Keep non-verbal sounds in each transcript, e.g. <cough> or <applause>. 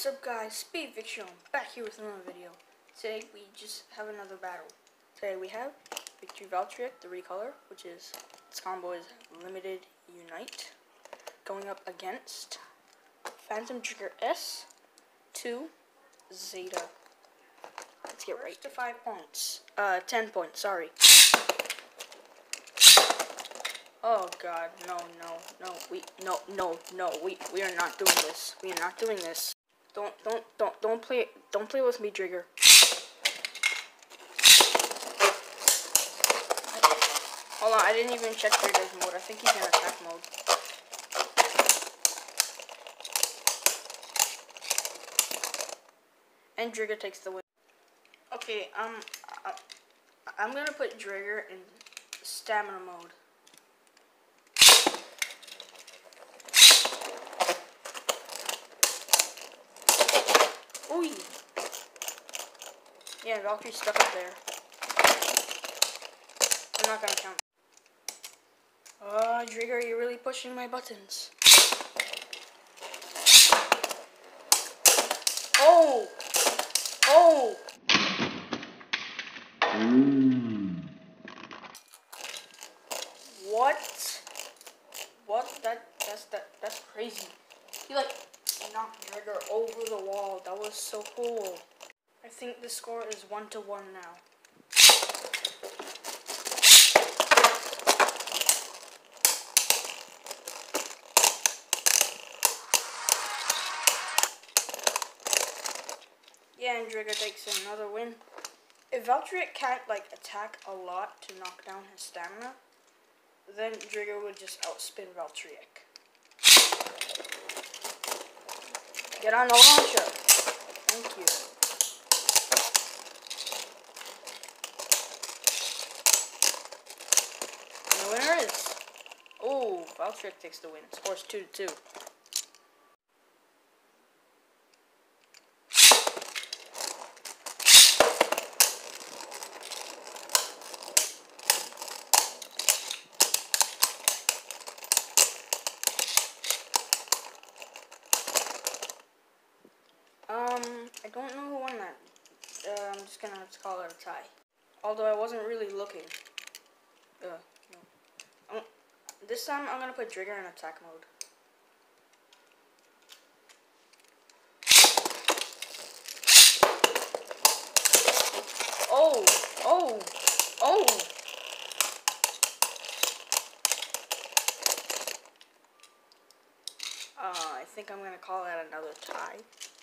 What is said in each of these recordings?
What's up guys, Speed Victryon back here with another video. Today we just have another battle. Today we have Victory Valtryek, the recolor, which is, its combo is Limited Unite, going up against Phantom Drigger S, 2, Zeta. Let's get right to 5 points. Uh, 10 points, sorry. Oh god, no, no, no, we, no, no, no, we, we are not doing this. We are not doing this. Don't, don't, don't, don't play, don't play with me, Drigger. Hold on, I didn't even check Drigger's mode. I think he's in attack mode. And Drigger takes the win. Okay, um, I, I'm gonna put Drigger in stamina mode. Ooh. Yeah, Valkyrie's stuck up there. I'm not gonna count. Uh, Drigger, you're really pushing my buttons. Oh! Oh! What? What? That, that's, that, that's crazy. He like knocked Drigger over the wall. That was so cool. I think the score is one to one now. Yeah, and Drigger takes another win. If Valtryek can't like attack a lot to knock down his stamina, then Drigger would just outspin Valtryek. Get on the launcher. Thank you. And the winner is. Oh, Valtryek takes the win. Scores 2 to 2. Um, I don't know who won that. Uh, I'm just gonna have to call it a tie. Although I wasn't really looking. Uh, no. Um, this time I'm gonna put Drigger in attack mode. Oh! Oh! Oh! Uh, I think I'm gonna call that another tie.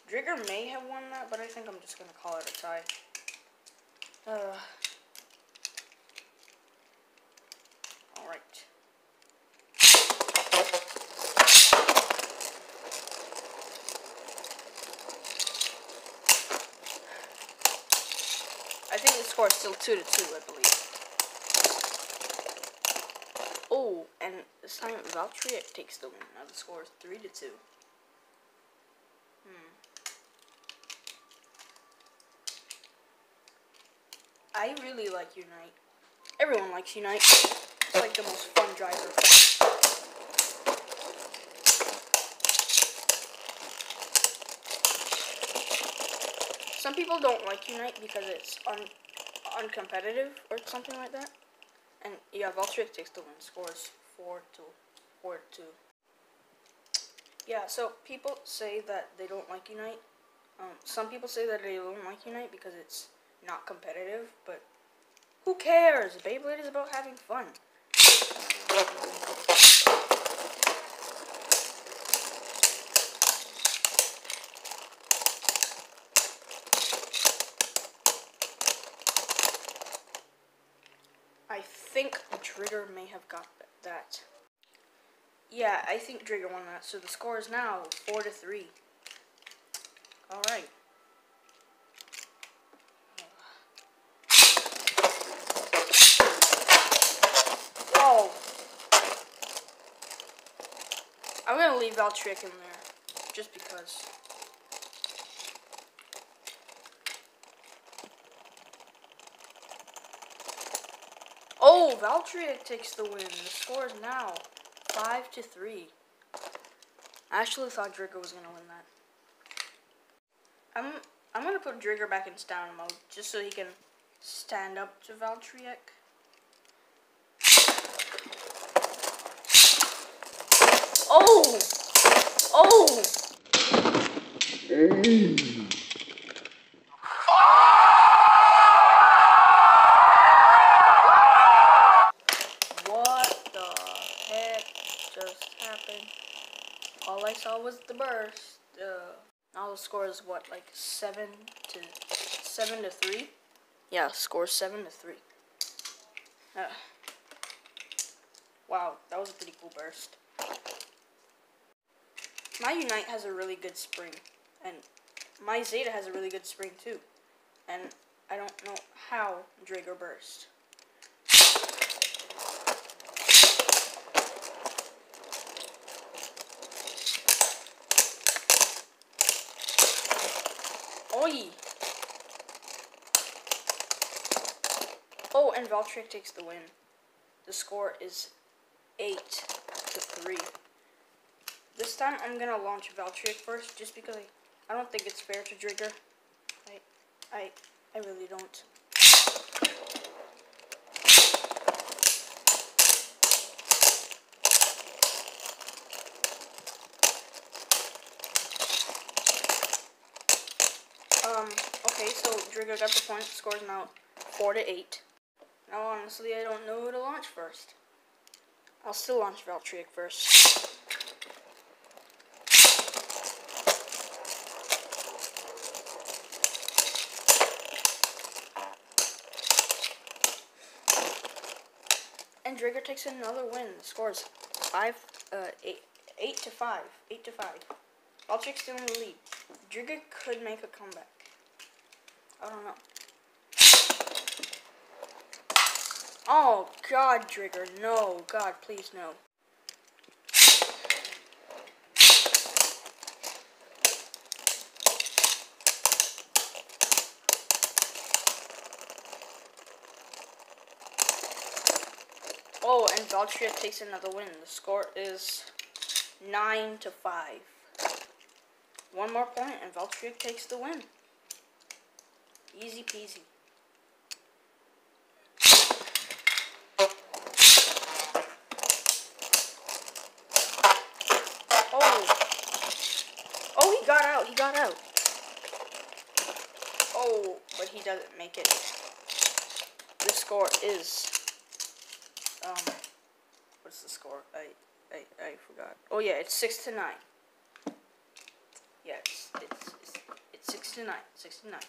Drigger may have won that, but I think I'm just gonna call it a tie. Uh. Alright. I think the score is still 2 to 2, I believe. Oh, and this time Valtryek takes the win. Now the score is 3 to 2. Hmm. I really like Unite. Everyone likes Unite. It's like the most fun driver. Some people don't like Unite because it's un uncompetitive or something like that. And yeah, Valtryek takes the win. Scores four to four to. Yeah, so people say that they don't like Unite. Um, some people say that they don't like Unite because it's not competitive, but who cares? Beyblade is about having fun. I think Drigger may have got that. Yeah, I think Drigger won that. So the score is now 4 to 3. Alright. Whoa. I'm gonna leave Valtryek in there. Just because. Oh, Valtryek takes the win. The score is now 5 to 3. I actually thought Draco was gonna win that. I'm I'm gonna put Drigger back in stamina mode just so he can stand up to Valtryek. Oh! Oh! What the heck just happened? All I saw was the burst. Uh, now the score is what, like seven to seven to three? Yeah, score seven to three. Uh, wow, that was a pretty cool burst. My Unite has a really good spring, and my Zeta has a really good spring too. And I don't know how Drigger burst. Oi! Oh, and Valtryek takes the win. The score is 8 to 3. This time I'm gonna launch Valtryek first just because I, I don't think it's fair to Drigger. I I I really don't. Um, okay, so Drigger got the point. Score's now 4 to 8. Now, honestly, I don't know who to launch first. I'll still launch Valtryek first. Drigger takes another win. The score is five, uh, eight, eight to five, eight to five. Valtryek's still in the lead. Drigger could make a comeback. I don't know. Oh, God, Drigger, no. God, please, no. Oh, and Valtryek takes another win. The score is 9 to 5. One more point, and Valtryek takes the win. Easy peasy. Oh. Oh, he got out. He got out. Oh, but he doesn't make it. The score is um what's the score? I I I forgot. Oh yeah, it's 6 to 9. Yeah, it's it's it's, it's 6 to 9. 6 to 9.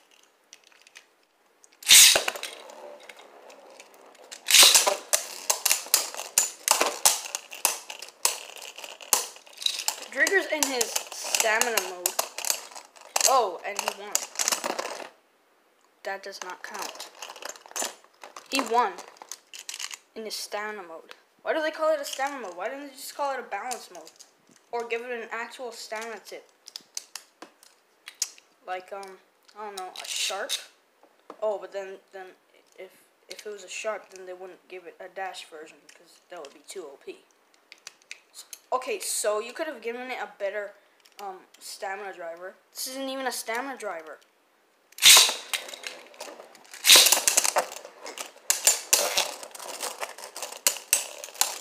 Drigger's in his stamina mode. Oh, and he won. That does not count. He won in his stamina mode. Why do they call it a stamina mode? Why didn't they just call it a balance mode? Or give it an actual stamina tip? Like, um, I don't know, a sharp? Oh, but then, then if, if it was a sharp, then they wouldn't give it a dash version because that would be too OP. Okay, so you could have given it a better um, stamina driver. This isn't even a stamina driver.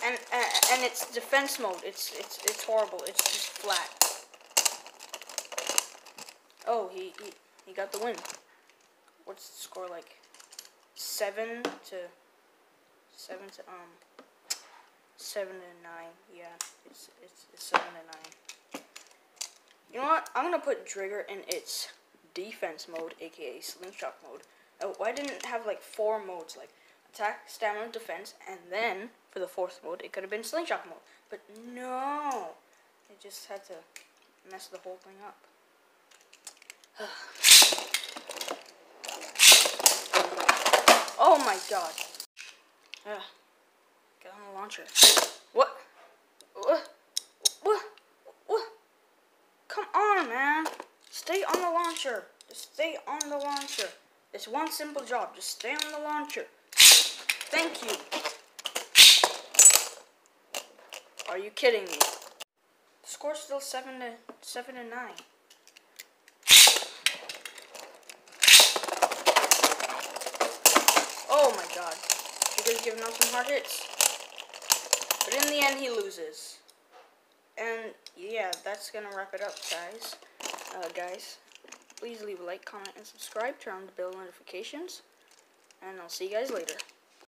And, and it's defense mode. It's it's it's horrible. It's just flat. Oh, he he, he got the win. What's the score like? Seven to seven to um seven to nine. Yeah, it's it's, it's seven to nine. You know what? I'm gonna put Drigger in its defense mode, aka slingshot mode. Oh, why didn't it have like four modes, like attack, stamina, defense, and then for the fourth mode, it could have been slingshot mode. But no, it just had to mess the whole thing up. <sighs> oh my god. Ugh. Get on the launcher. What? What? What? What? Come on, man. Stay on the launcher. Just stay on the launcher. It's one simple job. Just stay on the launcher. Thank you. Are you kidding me? The score's still seven to seven to nine. Oh my god. Drigger's giving out some hard hits. But in the end, he loses. And yeah, that's gonna wrap it up, guys. Uh, guys, please leave a like, comment, and subscribe. Turn on the bell notifications. And I'll see you guys later.